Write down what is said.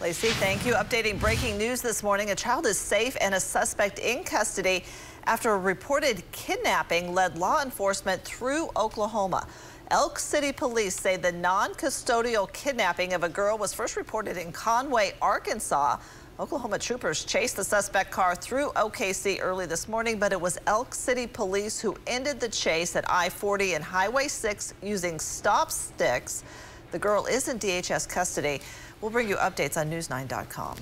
Lacey, thank you. Updating breaking news this morning. A child is safe and a suspect in custody after a reported kidnapping led law enforcement through Oklahoma. Elk City police say the non-custodial kidnapping of a girl was first reported in Conway, Arkansas. Oklahoma troopers chased the suspect car through OKC early this morning, but it was Elk City police who ended the chase at I-40 and Highway 6 using stop sticks. The girl is in DHS custody. We'll bring you updates on News9.com.